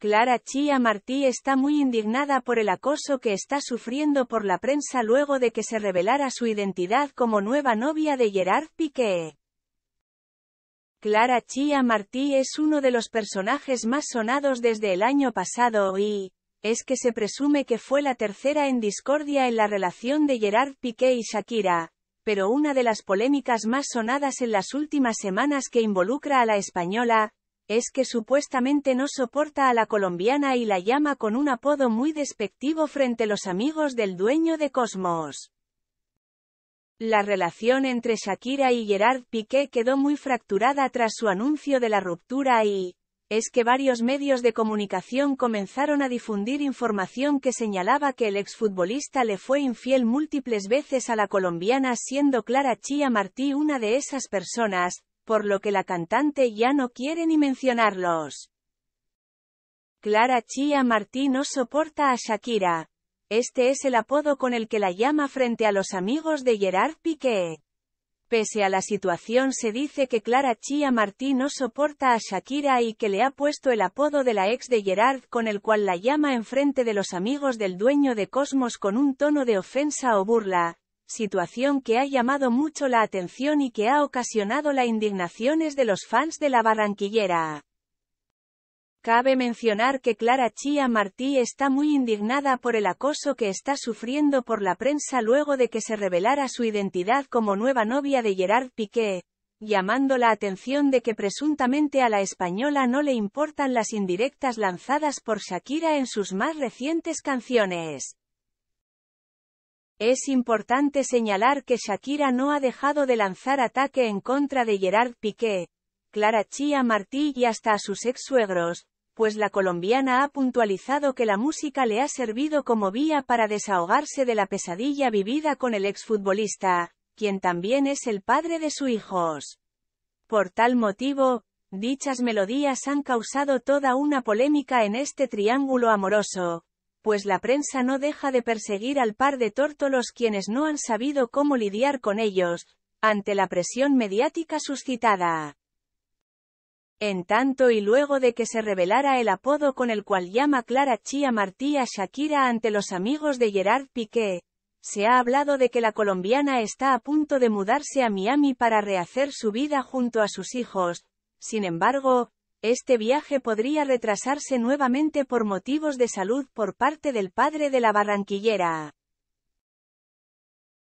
Clara Chia Martí está muy indignada por el acoso que está sufriendo por la prensa luego de que se revelara su identidad como nueva novia de Gerard Piqué. Clara Chia Martí es uno de los personajes más sonados desde el año pasado y, es que se presume que fue la tercera en discordia en la relación de Gerard Piqué y Shakira, pero una de las polémicas más sonadas en las últimas semanas que involucra a la española, es que supuestamente no soporta a la colombiana y la llama con un apodo muy despectivo frente los amigos del dueño de Cosmos. La relación entre Shakira y Gerard Piqué quedó muy fracturada tras su anuncio de la ruptura y, es que varios medios de comunicación comenzaron a difundir información que señalaba que el exfutbolista le fue infiel múltiples veces a la colombiana siendo Clara Chía Martí una de esas personas, por lo que la cantante ya no quiere ni mencionarlos. Clara Chia Martí no soporta a Shakira. Este es el apodo con el que la llama frente a los amigos de Gerard Piqué. Pese a la situación se dice que Clara Chia Martí no soporta a Shakira y que le ha puesto el apodo de la ex de Gerard con el cual la llama en frente de los amigos del dueño de Cosmos con un tono de ofensa o burla, situación que ha llamado mucho la atención y que ha ocasionado la indignaciones de los fans de la barranquillera. Cabe mencionar que Clara Chía Martí está muy indignada por el acoso que está sufriendo por la prensa luego de que se revelara su identidad como nueva novia de Gerard Piqué, llamando la atención de que presuntamente a la española no le importan las indirectas lanzadas por Shakira en sus más recientes canciones. Es importante señalar que Shakira no ha dejado de lanzar ataque en contra de Gerard Piqué, Clara Chía Martí y hasta a sus ex-suegros, pues la colombiana ha puntualizado que la música le ha servido como vía para desahogarse de la pesadilla vivida con el exfutbolista, quien también es el padre de sus hijos. Por tal motivo, dichas melodías han causado toda una polémica en este triángulo amoroso, pues la prensa no deja de perseguir al par de tórtolos quienes no han sabido cómo lidiar con ellos, ante la presión mediática suscitada. En tanto y luego de que se revelara el apodo con el cual llama Clara Chía Martí a Shakira ante los amigos de Gerard Piqué, se ha hablado de que la colombiana está a punto de mudarse a Miami para rehacer su vida junto a sus hijos, sin embargo, este viaje podría retrasarse nuevamente por motivos de salud por parte del padre de la barranquillera.